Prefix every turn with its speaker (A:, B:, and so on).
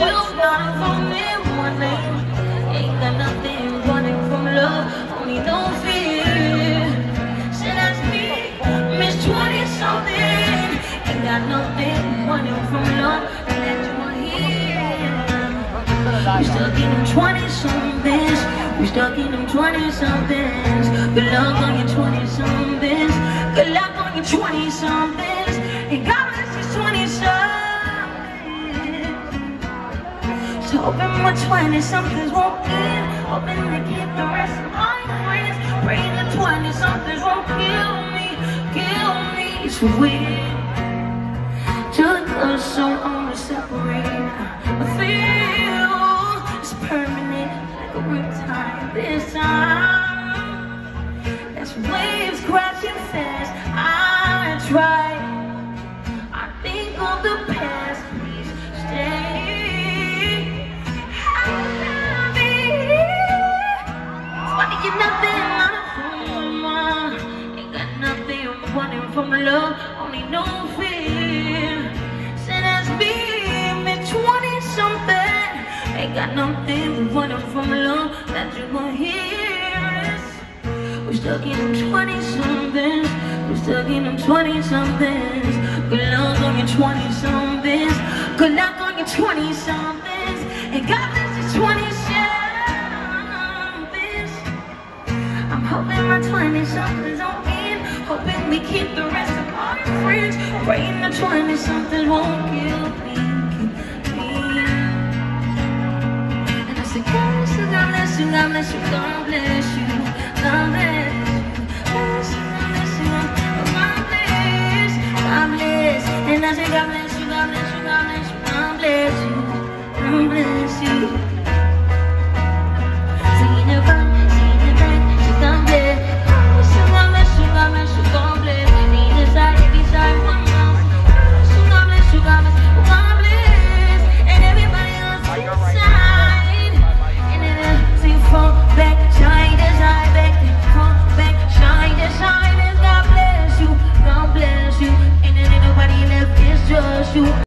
A: still. Ain't got nothing running from love, only fear. Should I speak? Miss 20 something. Ain't got nothing running from love, you. We stuck in them 20 somethings. We stuck in them 20 somethings. Good luck on your 20. Good luck on your 20 somethings. So hoping my 20 somethings won't end. Hoping to keep the rest of my friends. Praying the 20 somethings won't kill me. Kill me. It's weird. Took us so long to separate. From love. Only no fear. Said me, me 20 something. Ain't got nothing wanting from love that you gon' hear. We're stuck in them 20 somethings. We're stuck in them 20 somethings. Good luck on your 20 somethings. Good luck on your 20 somethings. And God bless your 20 somethings. I'm hoping my 20 somethings. Hoping we keep the rest of our friends. Praying the 20-something won't kill me. And I say, God bless you, God bless you, God bless you, God bless you, God bless you. Bless you, bless you, bless, God bless. God bless you,